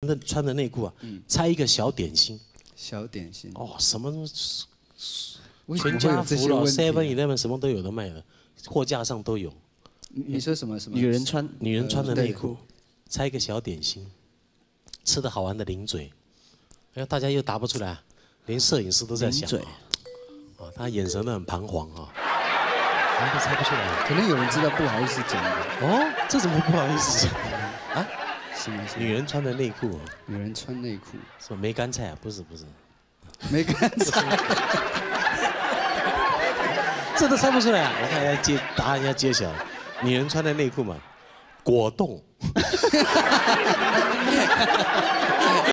那穿的内裤啊，猜一个小点心小点心，哦，什么全家福了，Seven Eleven 什么都有的卖的，货架上都有。你你说什么什么？女人穿女人穿的内内裤，猜一个小点心，吃的好玩的零嘴，哎呀，大家又答不出来，连摄影师都在想零嘴啊，啊，他眼神都很彷徨啊，啊，都猜不出来。可能有人知道，不好意思讲的。哦，这怎么不好意思讲？什么？什么女人穿的内裤哦，女人穿内裤，什么梅干菜啊？不是不是，梅干菜。这都猜不出来啊！我看要揭答案要揭晓，女人穿的内裤嘛，果冻。